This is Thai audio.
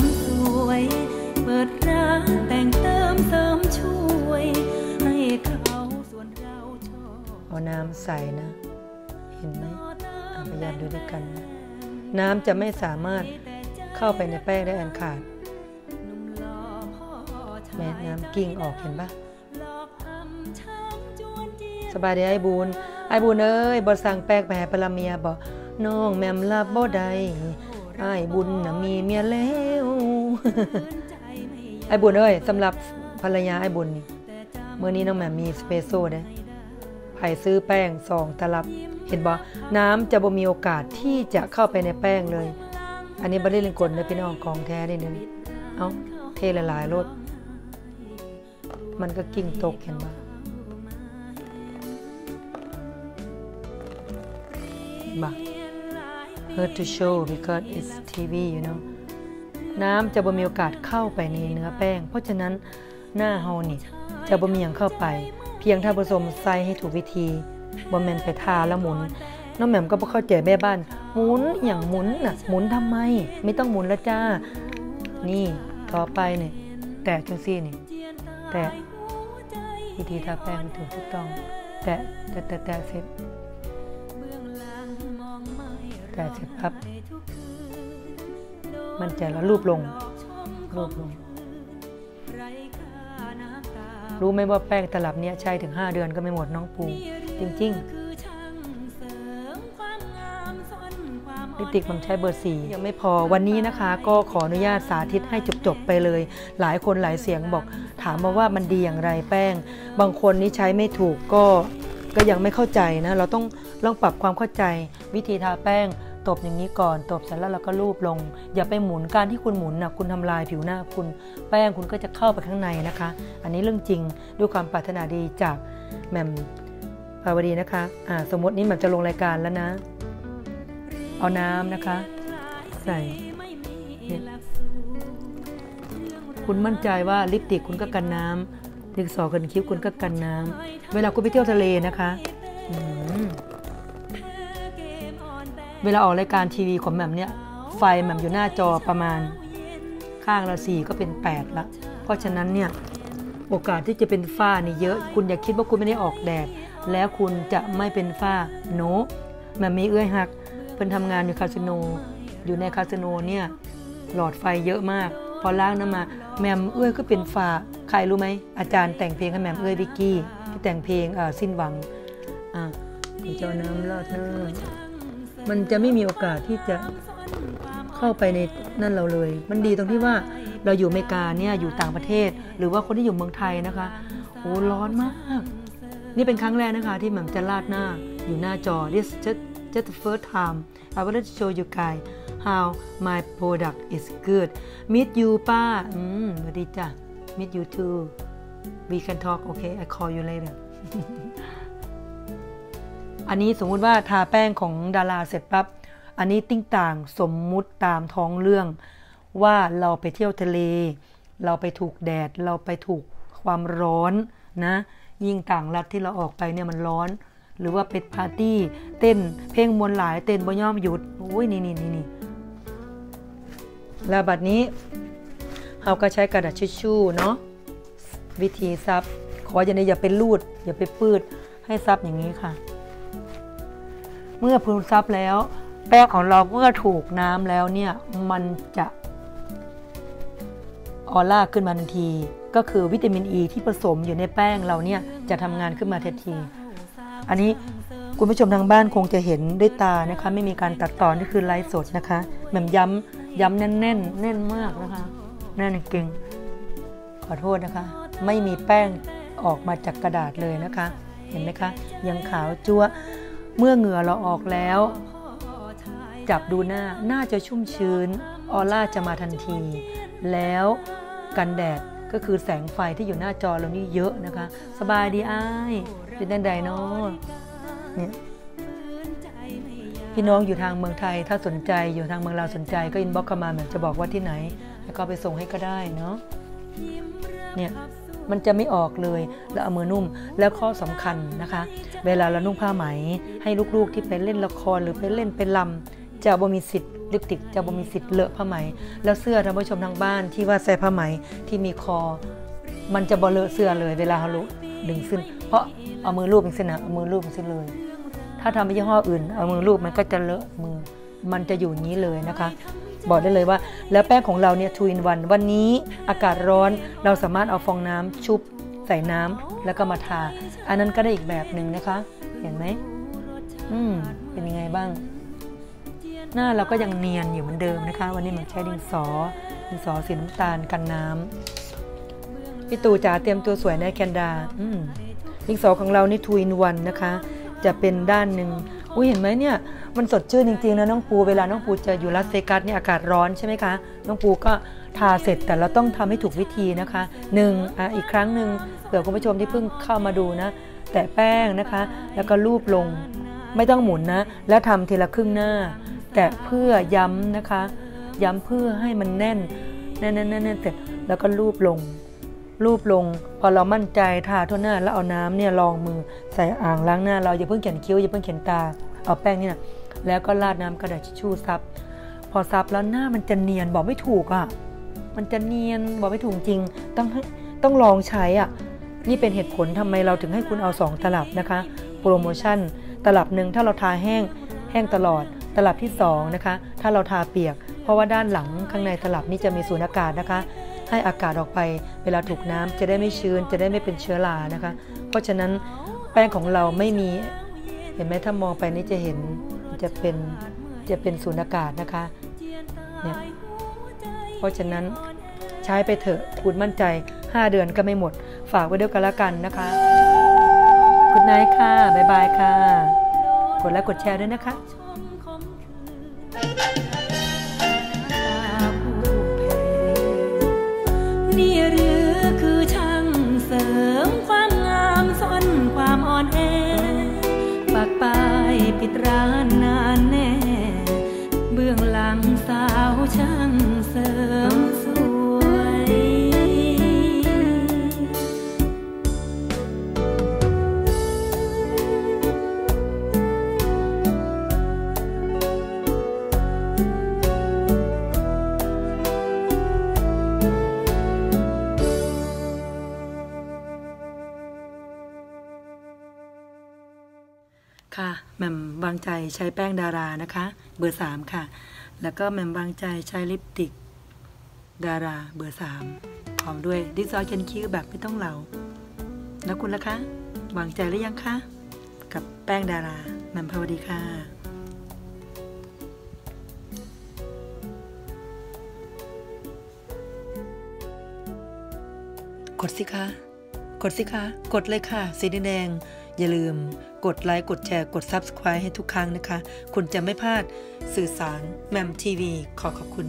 าวช่างเสริมสวย เปิดร้านแต่งเติมเสริมช่วย ให้เขาส่วนเราชอบเอาน้ำใส่นะ เห็นไหมอะพยายามดูด้วยกันนะน้ำจะไม่สามารถเข้าไปในแป้งได้อันขาด แม่น้ำกิ้งออกเห็นปะสบายดีไอ้บูนไอ้บูนเอ้ยบ่สั่งแป้งไปให้ปลาเมียบ่น้องแม่มลับบ่ได้ไอ้บุญน่ะมีเมียแล้ว ไอ้บุญเอ้ยสำหรับภรรยาไอ้บุญนี่เมื่อนี้น้องแม่มีสเปรสโซ่เด้ไผ่ซื้อแป้งสองตลับ เห็นบ่น้ำจะบ่มีโอกาสที่จะเข้าไปในแป้งเลย อันนี้บ่ได้เล่นกลเลยพี่น้องของแท้นี่นึงเอาเทละลายรถมันก็กิ่งตกเห็นบ่บ่ hard to show because it's TV you know น้ำจะบ่มีโอกาสเข้าไปในเนื้อแป้ง เพราะฉะนั้นหน้าเฮานี่จะบ่มีหยังเข้าไป เพียงถ้าผสมใส่ให้ถูกวิธีบ่แม่นไปทาแล้วหมุนน้องแหม่มก็บ่เข้าใจแม่บ้านหมุนอย่างหมุนน่ะหมุนทำไม ไม่ต้องหมุนแล้วจ้า นี่ต่อไปนี่แตะจังซี่นี่แตะวิธีทาแป้งถูกต้อง แตะแตะแตะเสร็จแต่เสร็จปั๊บ มันจะแล้วรูปลงรูปลง รู้ไหมว่าแป้งตลับเนี้ยใช้ถึง 5 เดือนก็ไม่หมดน้องปู จริงๆลิปติกผมใช้เบอร์สี่ยังไม่พอวันนี้นะคะ ก็ขออนุญาตสาธิตให้จบๆไปเลย หลายคนหลายเสียงบอก ถามมาว่ามันดีอย่างไรแป้ง บางคนนี้ใช้ไม่ถูกก็ก็ยังไม่เข้าใจนะ เราต้องลองปรับความเข้าใจวิธีทาแป้ง ตบอย่างนี้ก่อน ตบเสร็จแล้วเราก็ลูบลง อย่าไปหมุนการที่คุณหมุนนะคุณทำลายผิวหน้าคุณ แป้งคุณก็จะเข้าไปข้างในนะคะ อันนี้เรื่องจริงด้วยความปรารถนาดีจากแหม่มภาวดีนะคะอ่าสมมตินี้แหม่มจะลงรายการแล้วนะ เอาน้ำนะคะ ใส่คุณมั่นใจว่าลิปติกคุณก็กันน้ำดินสอกันคิ้วคุณก็กันน้ำเวลาคุณไปเที่ยวทะเลนะคะ อืม เวลาออกรายการทีวีของแหม่มเนี่ยไฟแหม่มอยู่หน้าจอประมาณข้างละสี่ก็เป็นแปดละเพราะฉะนั้นเนี่ยโอกาสที่จะเป็นฝ้านี่เยอะ คุณอย่าคิดว่าคุณไม่ได้ออกแดด แล้วคุณจะไม่เป็นฝ้าโนแหม่มมีเอื้อยหักเพิ่นทำงานอยู่คาสิโน อยู่ในคาสิโนเนี่ยหลอดไฟเยอะมาก พอล้างน้ำมาแหม่มเอื้อยก็เป็นฝ้าใครรู้ไหมอาจารย์แต่งเพลงให้แหม่มเอื้อยวิกกี้ที่แต่งเพลงอ่าสิ้นหวังอะเจะเอาน้ำราดหน้า มันจะไม่มีโอกาสที่จะเข้าไปในนั่นเราเลย มันดีตรงที่ว่าเราอยู่อเมริกาเนี่ยอยู่ต่างประเทศ หรือว่าคนที่อยู่เมืองไทยนะคะโอ้ร้อนมาก นี่เป็นครั้งแรกนะคะ ที่แหม่มจะราดหน้าอยู่หน้าจอ this just just the first time I wanted to show you guys how my product is good meet you ป้าอืมสวัสดีจ้ะ meet you too we can talk okay I call you later อันนี้สมมุติว่าทาแป้งของดาราเสร็จปั๊บ อันนี้ติ้งต่างสมมุติตามท้องเรื่อง ว่าเราไปเที่ยวทะเล เราไปถูกแดด เราไปถูกความร้อนนะ ยิ่งต่างรัฐที่เราออกไปเนี่ยมันร้อน หรือว่าเป็นปาร์ตี้ เต้น เพลงมวลหลาย เต้นบ่ย่อมหยุดโอ้ยนี่นี่นี่นี่แล้วบัดนี้เราก็ใช้กระดาษทิชชู่เนาะวิธีซับขออย่านี้อย่าไปรูด อย่าไปปืดให้ซับอย่างนี้ค่ะ เมื่อพูนซับแล้ว แป้งของเราเมื่อถูกน้ำแล้วเนี่ยมันจะออร่าขึ้นมาทันที ก็คือวิตามินอ e ีที่ผสมอยู่ในแป้งเราเนี่ยจะทำงานขึ้นมาทันที อันนี้คุณผู้ชมทางบ้านคงจะเห็นด้วยตานะคะ ไม่มีการตัดต่อนี่คือไลฟ์สดนะคะแบบย้ำย้ำแน่นแน่นแน่นมากนะคะแน่นเก่งขอโทษนะคะ ไม่มีแป้งออกมาจากกระดาษเลยนะคะ เห็นไหมคะ ยังขาวจั๊ว เมื่อเหงื่อเราออกแล้ว จับดูหน้าหน้าจะชุ่มชื้น ออร่าจะมาทันที แล้วกันแดดก็คือแสงไฟที่อยู่หน้าจอเรานี่เยอะนะคะ สบายดีอ้ายเป็นด้านใดเนาะเนี่ยพี่น้องอยู่ทางเมืองไทยถ้าสนใจอยู่ทางเมืองลาวสนใจก็อินบ็อกเข้ามาเหมือนจะบอกว่าที่ไหน แล้วก็ไปส่งให้ก็ได้เนาะเนี่ย มันจะไม่ออกเลยแล้วเอามือนุ่มแล้วข้อสำคัญนะคะ เวลาเรานุ่งผ้าไหม ให้ลูกๆที่ไปเล่นละครหรือไปเล่นไปลำจะบ่มีสิทธิ์ลิปติกจะบ่มีสิทธิ์เลอะผ้าไหม แล้วเสื้อท่านผู้ชมทางบ้านที่ว่าใส่ผ้าไหมที่มีคอ มันจะบ่เลอะเสื้อเลยเวลาเขาลุดึงขึ้น เพราะเอามือลูบเป็นเส้นนะเอามือลูบเป็นเส้นเลย ถ้าทำเป็นยี่ห้ออื่น เอามือลูบมันก็จะเลอะมือมันจะอยู่นี้เลยนะคะ บอกได้เลยว่า แล้วแป้งของเราเนี่ยทูอินวันวันนี้อากาศร้อนเราสามารถเอาฟองน้ำชุบใส่น้ำแล้วก็มาทา อันนั้นก็ได้อีกแบบหนึ่งนะคะ เห็นไหมอืมเป็นยังไงบ้าง หน้าเราก็ยังเนียนอยู่เหมือนเดิมนะคะ วันนี้มันใช้ดินสอดินสอสีน้ำตาลกันน้ำพี่ตู่จ๋าเตรียมตัวสวยนะแคนดาอืมดินสอของเรานี่ทูอินวันนะคะ จะเป็นด้านหนึ่งอุ้ยเห็นไหมเนี่ย มันสดชื่นจริงๆนะน้องปูเวลาน้องปูจะอยู่ลาสเวกัสเนี่ยอากาศร้อนใช่ไหมคะ น้องปูก็ทาเสร็จแต่เราต้องทำให้ถูกวิธีนะคะหนึ่งอะอีกครั้งหนึ่งเผื่อคุณผู้ชมที่เพิ่งเข้ามาดูนะ แตะแป้งนะคะ แล้วก็ลูบลงไม่ต้องหมุนนะ แล้วทำทีละครึ่งหน้า แตะเพื่อย้ำนะคะ ย้ำเพื่อให้มันแน่นแน่นแน่นแน่นเสร็จแล้วก็ลูบลงรูปลงพอเรามั่นใจทาทั่วหน้าแล้วเอาน้ำเนี่ยรองมือใส่อ่างล้างหน้า เราอย่าเพิ่งเขียนคิ้วอย่าเพิ่งเขียนตาเอาแป้งนี่นะ แล้วก็ราดน้ำกระดาษทิชชู่ซับ พอซับแล้วหน้ามันจะเนียนบอกไม่ถูกอะ มันจะเนียนบอกไม่ถูกจริง ต้องต้องลองใช้อะ นี่เป็นเหตุผลทำไมเราถึงให้คุณเอา 2 ตลับนะคะ โปรโมชั่น ตลับหนึ่งถ้าเราทาแห้ง แห้งตลอด ตลับที่2นะคะ ถ้าเราทาเปียก เพราะว่าด้านหลังข้างในตลับนี้จะมีสูญอากาศนะคะ ให้อากาศออกไป เวลาถูกน้ำจะได้ไม่ชื้น จะได้ไม่เป็นเชื้อรานะคะ เพราะฉะนั้นแป้งของเราไม่มี เห็นไหมถ้ามองไปนี่จะเห็น จะเป็นจะเป็นสูญอากาศนะคะเนี่ยเพราะฉะนั้นใช้ไปเถอะคุณมั่นใจ 5 เดือนก็ไม่หมด ฝากไว้ด้วยกันละกันนะคะคุณนายค่ะ บ๊ายบายค่ะ กดไลค์กดแชร์ด้วยนะคะนี่หรือคือช่างเสริมความงามซ่อนความอ่อนแอปากปายปิดร้าน ช่างเสริมสวย ค่ะแหม่มวางใจใช้แป้งดารานะคะ เบอร์สามค่ะ แล้วก็แหม่มวางใจใช้ลิปติก ดาราเบอร์สามพร้อมด้วยดิซอยเคนคิ้วแบบไม่ต้องเหลา แล้วคุณล่ะคะ วางใจหรือยังคะ กับแป้งดาราแหม่มภาวดีค่ะกดสิคะ กดสิคะ กดเลยค่ะ สีแดง อย่าลืมกดไลค์ กดแชร์ กด Subscribe ให้ทุกครั้งนะคะ คุณจะไม่พลาดสื่อสารแมมทีวีขอขอบคุณ